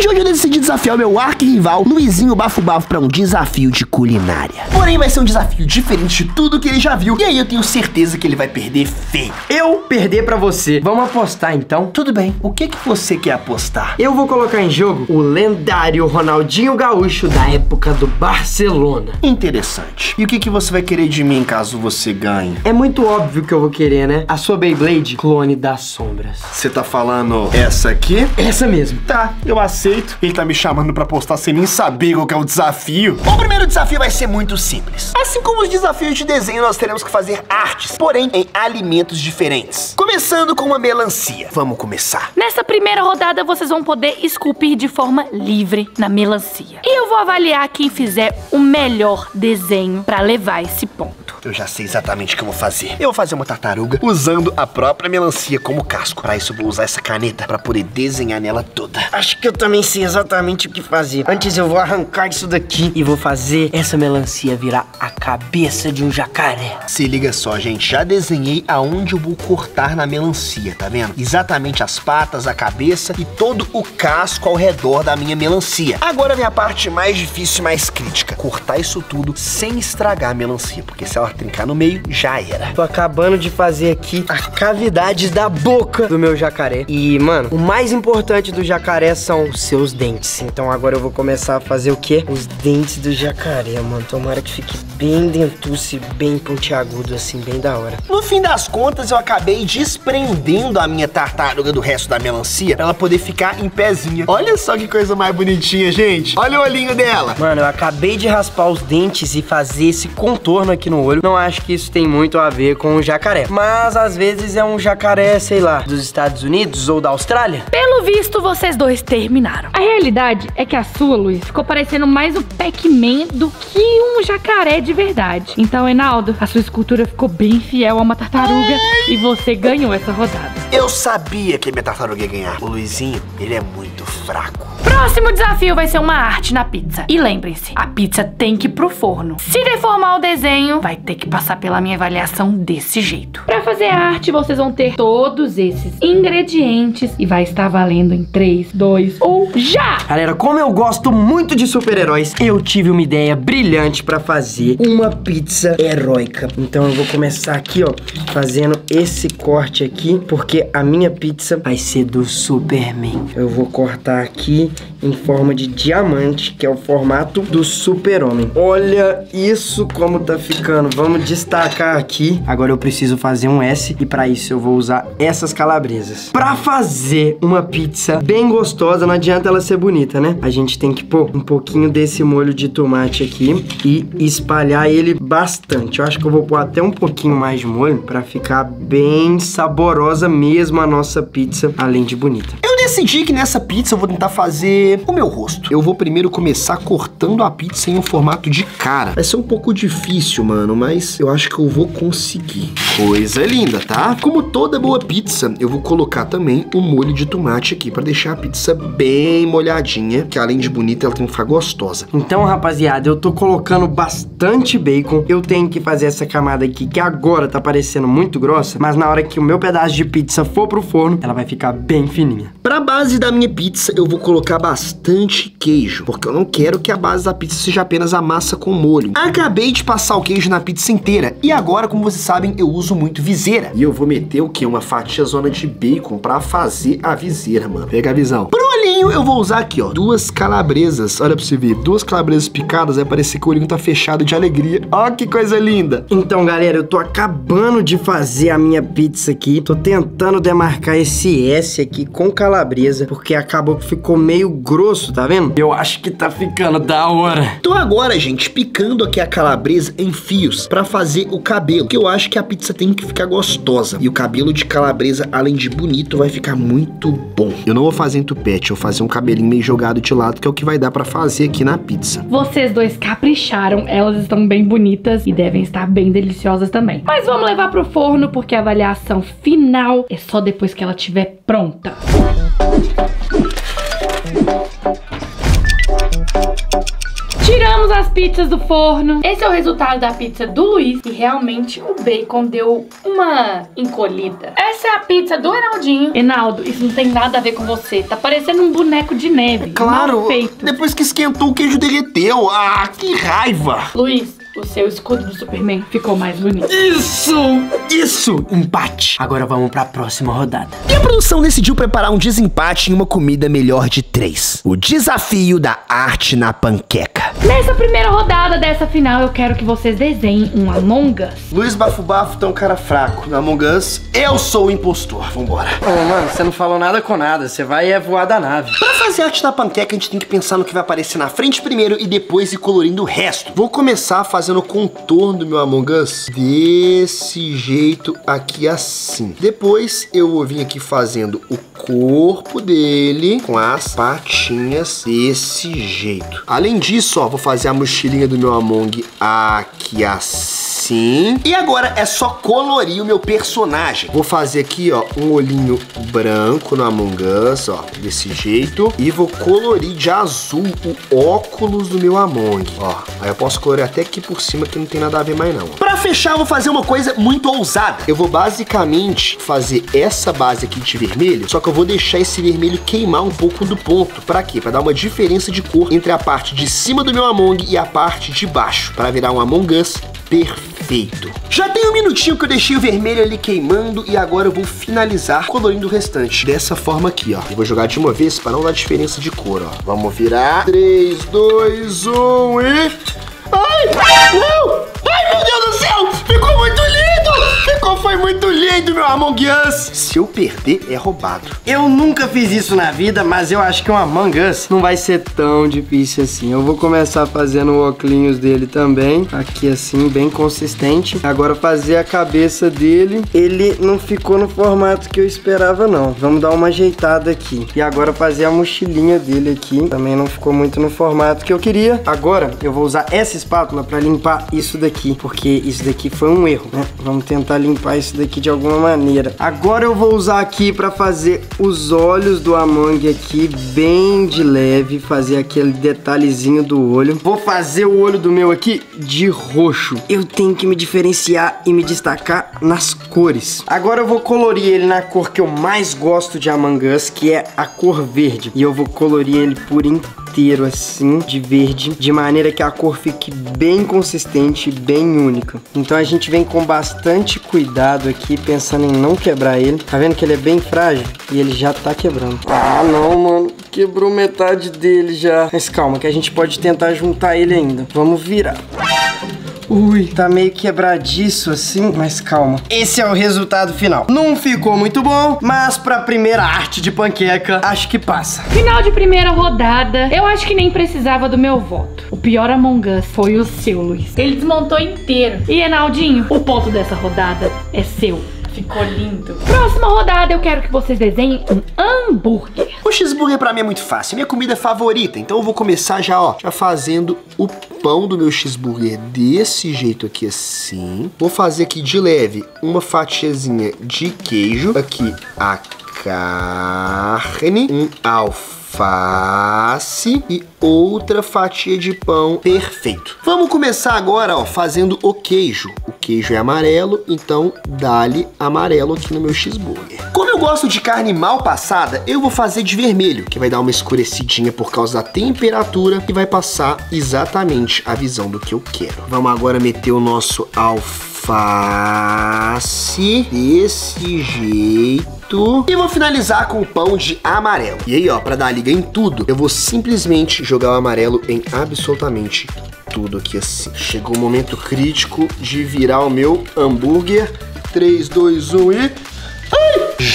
de hoje eu decidi desafiar o meu arqui-rival Luizinho Bafo Bafo pra um desafio de culinária. Porém vai ser um desafio diferente de tudo que ele já viu e aí eu tenho certeza que ele vai perder feio. Eu perder pra você. Vamos apostar então? Tudo bem, o que que você quer apostar? Eu vou colocar em jogo o lendário Ronaldinho Gaúcho da época do Barcelona. Interessante. E o que que você vai querer de mim caso você ganhe? É muito óbvio que eu vou querer, né? A sua Beyblade, clone das sombras. Você tá falando essa aqui? Essa mesmo. Tá, eu aceito. Ele tá me chamando pra postar sem nem saber qual que é o desafio. O primeiro desafio vai ser muito simples. Assim como os desafios de desenho, nós teremos que fazer artes, porém em alimentos diferentes. Começando com uma melancia. Vamos começar. Nessa primeira rodada, vocês vão poder esculpir de forma livre na melancia. E eu vou avaliar quem fizer o melhor desenho pra levar esse ponto. Eu já sei exatamente o que eu vou fazer. Eu vou fazer uma tartaruga usando a própria melancia como casco. Para isso, eu vou usar essa caneta para poder desenhar nela toda. Acho que eu também sei exatamente o que fazer. Antes eu vou arrancar isso daqui e vou fazer essa melancia virar a cabeça de um jacaré. Se liga só, gente. Já desenhei aonde eu vou cortar na melancia, tá vendo? Exatamente as patas, a cabeça e todo o casco ao redor da minha melancia. Agora vem a parte mais difícil e mais crítica. Cortar isso tudo sem estragar a melancia, porque se ela trincar no meio, já era. Tô acabando de fazer aqui a cavidade da boca do meu jacaré. E, mano, o mais importante do jacaré são os seus dentes. Então agora eu vou começar a fazer o quê? Os dentes do jacaré, mano. Tomara que fique bem dentuço e bem pontiagudo, assim, bem da hora. No fim das contas, eu acabei desprendendo a minha tartaruga do resto da melancia pra ela poder ficar em pezinha. Olha só que coisa mais bonitinha, gente. Olha o olhinho dela. Mano, eu acabei de raspar os dentes e fazer esse contorno aqui no olho. Não acho que isso tem muito a ver com o jacaré. Mas às vezes é um jacaré, sei lá, dos Estados Unidos ou da Austrália. Pelo visto, vocês dois terminaram. A realidade é que a sua, Luiz, ficou parecendo mais o Pac-Man do que um jacaré de verdade. Então, Enaldo, a sua escultura ficou bem fiel a uma tartaruga e você ganhou essa rodada. Eu sabia que minha tartaruga ia ganhar. O Luizinho, ele é muito fraco. Próximo desafio vai ser uma arte na pizza. E lembrem-se, a pizza tem que ir pro forno. Se deformar o desenho, vai ter que passar pela minha avaliação desse jeito. Fazer arte, vocês vão ter todos esses ingredientes e vai estar valendo em 3, 2 ou já! Galera, como eu gosto muito de super-heróis, eu tive uma ideia brilhante pra fazer uma pizza heróica. Então eu vou começar aqui, ó, fazendo esse corte aqui, porque a minha pizza vai ser do Superman. Eu vou cortar aqui em forma de diamante, que é o formato do super-homem. Olha isso como tá ficando. Vamos destacar aqui. Agora eu preciso fazer um S e para isso eu vou usar essas calabresas. Para fazer uma pizza bem gostosa, não adianta ela ser bonita, né? A gente tem que pôr um pouquinho desse molho de tomate aqui e espalhar ele bastante. Eu acho que eu vou pôr até um pouquinho mais de molho para ficar bem saborosa mesmo a nossa pizza, além de bonita. Eu decidi que nessa pizza eu vou tentar fazer o meu rosto. Eu vou primeiro começar cortando a pizza em um formato de cara. Vai ser um pouco difícil, mano, mas eu acho que eu vou conseguir. Coisa linda, tá? Como toda boa pizza, eu vou colocar também o molho de tomate aqui para deixar a pizza bem molhadinha, que além de bonita, ela tem que ficar gostosa. Então, rapaziada, eu tô colocando bastante bacon. Eu tenho que fazer essa camada aqui, que agora tá parecendo muito grossa, mas na hora que o meu pedaço de pizza for pro forno, ela vai ficar bem fininha. Pra base da minha pizza, eu vou colocar bastante queijo, porque eu não quero que a base da pizza seja apenas a massa com molho. Acabei de passar o queijo na pizza inteira, e agora, como vocês sabem, eu uso muito viseira. E eu vou meter o quê? Uma fatia zona de bacon pra fazer a viseira, mano. Pega a visão. Pro olhinho, eu vou usar aqui, ó, duas calabresas. Olha pra você ver, duas calabresas picadas, vai parecer que o olhinho tá fechado de alegria. Ó que coisa linda. Então, galera, eu tô acabando de fazer a minha pizza aqui. Tô tentando demarcar esse S aqui com calabresa, porque acabou que ficou meio grosso, tá vendo? Eu acho que tá ficando da hora. Tô agora, gente, picando aqui a calabresa em fios pra fazer o cabelo, que eu acho que a pizza tem que ficar gostosa. E o cabelo de calabresa, além de bonito, vai ficar muito bom. Eu não vou fazer em tupete, eu vou fazer um cabelinho meio jogado de lado, que é o que vai dar pra fazer aqui na pizza. Vocês dois capricharam, elas estão bem bonitas e devem estar bem deliciosas também. Mas vamos levar pro forno porque a avaliação final é só depois que ela estiver pronta. Tiramos as pizzas do forno. Esse é o resultado da pizza do Luiz. E realmente o bacon deu uma encolhida. Essa é a pizza do Enaldinho. Enaldo, isso não tem nada a ver com você. Tá parecendo um boneco de neve. Claro, depois que esquentou o queijo derreteu. Ah, que raiva! Luiz, o seu escudo do Superman ficou mais bonito. Isso! Isso! Empate. Agora vamos pra próxima rodada. E a produção decidiu preparar um desempate em uma comida melhor de três. O desafio da arte na panqueca. Nessa primeira rodada dessa final, eu quero que vocês desenhem um Among Us. Luiz Bafo Bafo tá um cara fraco. Na Among Us, eu sou o impostor. Vambora. Ô, mano, você não falou nada com nada. Você vai é voar da nave. Pra fazer arte na panqueca, a gente tem que pensar no que vai aparecer na frente primeiro e depois ir colorindo o resto. Vou começar fazendo o contorno do meu Among Us desse jeito aqui assim. Depois eu vou vir aqui fazendo o corpo dele com as patinhas desse jeito. Além disso, ó, vou fazer a mochilinha do meu Among aqui assim. E agora é só colorir o meu personagem. Vou fazer aqui, ó, um olhinho branco no Among Us, ó, desse jeito. E vou colorir de azul o óculos do meu Among, ó. Aí eu posso colorir até aqui por cima que não tem nada a ver mais não. Pra fechar, eu vou fazer uma coisa muito ousada. Eu vou basicamente fazer essa base aqui de vermelho, só que eu vou deixar esse vermelho queimar um pouco do ponto. Pra quê? Pra dar uma diferença de cor entre a parte de cima do meu Among e a parte de baixo, pra virar um Among Us perfeito. Já tem um minutinho que eu deixei o vermelho ali queimando e agora eu vou finalizar colorindo o restante. Dessa forma aqui, ó. Eu vou jogar de uma vez para não dar diferença de cor, ó. Vamos virar. 3, 2, 1 e... Ai! Não! Foi muito lindo, meu Among Us! Se eu perder, é roubado. Eu nunca fiz isso na vida, mas eu acho que um Among Us não vai ser tão difícil assim. Eu vou começar fazendo o óculos dele também, aqui assim, bem consistente. Agora fazer a cabeça dele. Ele não ficou no formato que eu esperava não. Vamos dar uma ajeitada aqui. E agora fazer a mochilinha dele aqui. Também não ficou muito no formato que eu queria. Agora eu vou usar essa espátula para limpar isso daqui, porque isso daqui foi um erro, né? Vamos tentar limpar isso daqui de alguma maneira. Agora eu vou usar aqui para fazer os olhos do Among aqui bem de leve, fazer aquele detalhezinho do olho. Vou fazer o olho do meu aqui de roxo. Eu tenho que me diferenciar e me destacar nas cores. Agora eu vou colorir ele na cor que eu mais gosto de Among Us, que é a cor verde. E eu vou colorir ele por inteiro assim, de verde, de maneira que a cor fique bem consistente e bem única. Então a gente vem com bastante cuidado aqui, pensando em não quebrar ele. Tá vendo que ele é bem frágil? E ele já tá quebrando. Ah, não, mano. Quebrou metade dele já. Mas calma, que a gente pode tentar juntar ele ainda. Vamos virar. Ui, tá meio quebradiço assim, mas calma. Esse é o resultado final. Não ficou muito bom, mas pra primeira arte de panqueca, acho que passa. Final de primeira rodada, eu acho que nem precisava do meu voto. O pior Among Us foi o seu, Luiz. Ele desmontou inteiro. E Enaldinho, o ponto dessa rodada é seu. Ficou lindo. Próxima rodada, eu quero que vocês desenhem um hambúrguer. O cheeseburger pra mim é muito fácil, minha comida favorita. Então eu vou começar já, ó, já fazendo o pão do meu cheeseburger desse jeito aqui assim. Vou fazer aqui de leve uma fatiazinha de queijo. Aqui a carne, um alface e outra fatia de pão perfeito. Vamos começar agora, ó, fazendo o queijo. O queijo é amarelo, então dá-lhe amarelo aqui no meu cheeseburger. Como eu gosto de carne mal passada, eu vou fazer de vermelho, que vai dar uma escurecidinha por causa da temperatura e vai passar exatamente a visão do que eu quero. Vamos agora meter o nosso alface desse jeito. E vou finalizar com o pão de amarelo. E aí, ó, pra dar liga em tudo, eu vou simplesmente jogar o amarelo em absolutamente tudo aqui assim. Chegou o momento crítico de virar o meu hambúrguer. 3, 2, 1 e...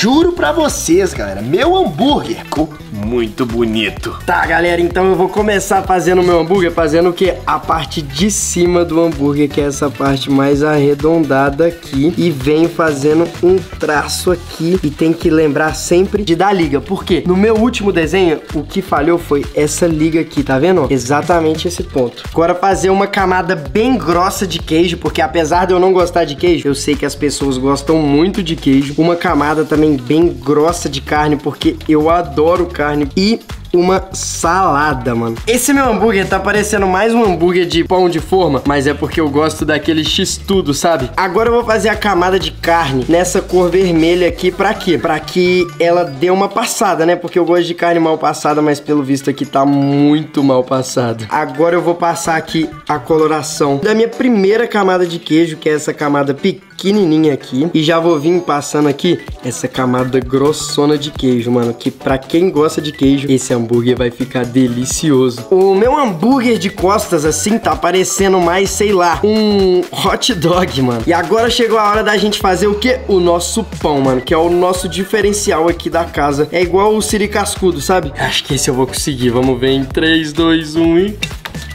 Juro pra vocês, galera, meu hambúrguer ficou muito bonito. Tá, galera, então eu vou começar fazendo o meu hambúrguer, fazendo o que? A parte de cima do hambúrguer, que é essa parte mais arredondada aqui. E venho fazendo um traço aqui. E tem que lembrar sempre de dar liga. Por quê? No meu último desenho, o que falhou foi essa liga aqui, tá vendo? Exatamente esse ponto. Agora fazer uma camada bem grossa de queijo, porque apesar de eu não gostar de queijo, eu sei que as pessoas gostam muito de queijo. Uma camada também bem grossa de carne, porque eu adoro carne. E uma salada, mano. Esse meu hambúrguer tá parecendo mais um hambúrguer de pão de forma, mas é porque eu gosto daquele x-tudo, sabe? Agora eu vou fazer a camada de carne nessa cor vermelha aqui, pra quê? Pra que ela dê uma passada, né? Porque eu gosto de carne mal passada, mas pelo visto aqui tá muito mal passada. Agora eu vou passar aqui a coloração da minha primeira camada de queijo, que é essa camada pequenininha aqui. E já vou vir passando aqui essa camada grossona de queijo, mano. Que pra quem gosta de queijo, esse hambúrguer vai ficar delicioso. O meu hambúrguer de costas, assim, tá parecendo mais, sei lá, um hot dog, mano. E agora chegou a hora da gente fazer o quê? O nosso pão, mano. Que é o nosso diferencial aqui da casa. É igual o siri cascudo, sabe? Acho que esse eu vou conseguir. Vamos ver em 3, 2, 1 e...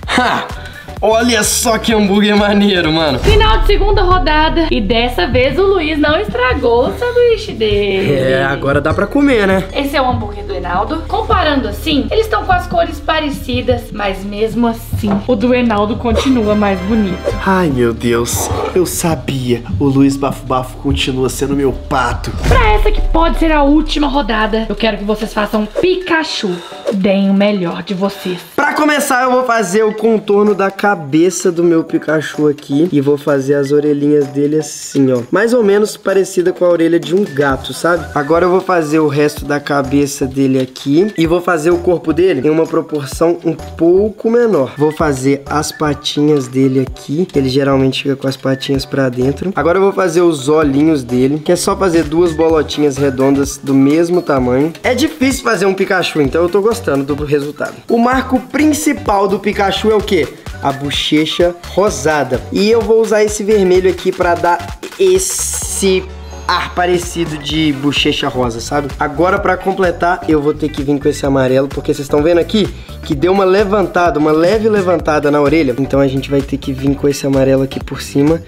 Ha! Olha só que hambúrguer maneiro, mano. Final de segunda rodada. E dessa vez o Luiz não estragou o sanduíche dele. É, agora dá pra comer, né? Esse é o hambúrguer do Enaldo. Comparando assim, eles estão com as cores parecidas, mas mesmo assim, o do Enaldo continua mais bonito. Ai, meu Deus. Eu sabia. O Luiz Bafo Bafo continua sendo meu pato. Pra essa que pode ser a última rodada, eu quero que vocês façam Pikachu. Deem o melhor de vocês. Pra começar, eu vou fazer o contorno da cabeça do meu Pikachu aqui e vou fazer as orelhinhas dele assim, ó. Mais ou menos parecida com a orelha de um gato, sabe? Agora eu vou fazer o resto da cabeça dele aqui e vou fazer o corpo dele em uma proporção um pouco menor. Vou fazer as patinhas dele aqui. Ele geralmente fica com as patinhas pra dentro. Agora eu vou fazer os olhinhos dele, que é só fazer duas bolotinhas redondas do mesmo tamanho. É difícil fazer um Pikachu, então eu tô gostando do resultado. O marco principal do Pikachu é o que? A bochecha rosada. E eu vou usar esse vermelho aqui para dar esse ar parecido de bochecha rosa, sabe? Agora para completar, eu vou ter que vir com esse amarelo, porque vocês estão vendo aqui que deu uma levantada, uma leve levantada na orelha. Então a gente vai ter que vir com esse amarelo aqui por cima,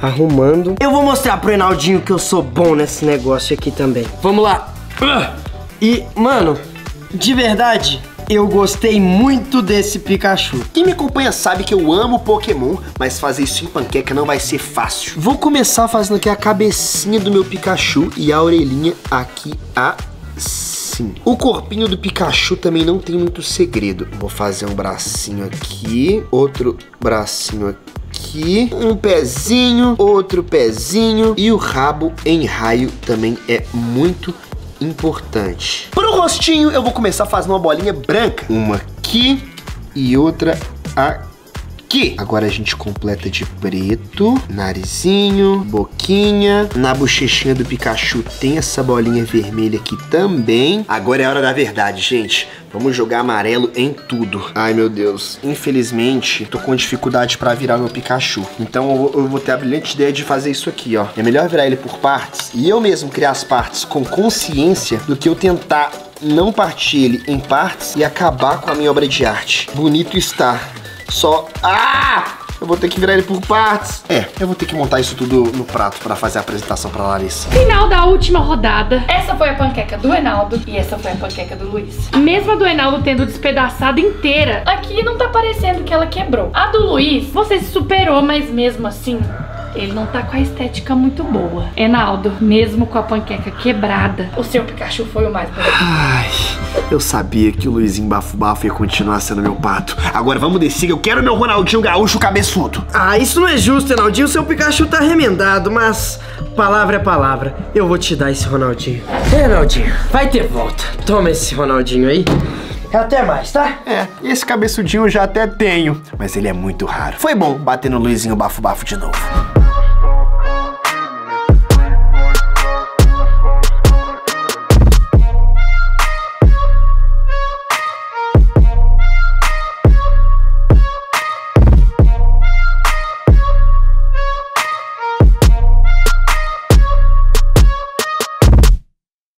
arrumando. Eu vou mostrar pro Enaldinho que eu sou bom nesse negócio aqui também. Vamos lá. E, mano, de verdade, eu gostei muito desse Pikachu. Quem me acompanha sabe que eu amo Pokémon, mas fazer isso em panqueca não vai ser fácil. Vou começar fazendo aqui a cabecinha do meu Pikachu e a orelhinha aqui assim. O corpinho do Pikachu também não tem muito segredo. Vou fazer um bracinho aqui, outro bracinho aqui, um pezinho, outro pezinho e o rabo em raio também é muito importante. Pro rostinho, eu vou começar fazendo uma bolinha branca. Uma aqui e outra aqui. Agora a gente completa de preto, narizinho, boquinha. Na bochechinha do Pikachu tem essa bolinha vermelha aqui também. Agora é a hora da verdade, gente. Vamos jogar amarelo em tudo. Ai, meu Deus. Infelizmente, tô com dificuldade pra virar meu Pikachu. Então eu eu vou ter a brilhante ideia de fazer isso aqui, ó. É melhor virar ele por partes e eu mesmo criar as partes com consciência do que eu tentar não partir ele em partes e acabar com a minha obra de arte. Bonito está. Só... Ah! Eu vou ter que virar ele por partes. É, eu vou ter que montar isso tudo no prato para fazer a apresentação pra Larissa. Final da última rodada. Essa foi a panqueca do Enaldo e essa foi a panqueca do Luiz. Mesmo a do Enaldo tendo despedaçado inteira, aqui não tá parecendo que ela quebrou. A do Luiz, você se superou, mas mesmo assim, ele não tá com a estética muito boa. Enaldo, mesmo com a panqueca quebrada, o seu Pikachu foi o mais bonito. Ai, eu sabia que o Luizinho Bafo Bafo ia continuar sendo meu pato. Agora vamos descer, eu quero meu Ronaldinho Gaúcho cabeçudo. Ah, isso não é justo, Enaldinho. Seu Pikachu tá remendado, mas palavra é palavra. Eu vou te dar esse Ronaldinho. É, Ronaldinho, vai ter volta. Toma esse Ronaldinho aí. Até mais, tá? É, esse cabeçudinho eu já até tenho, mas ele é muito raro. Foi bom bater no Luizinho Bafo Bafo de novo.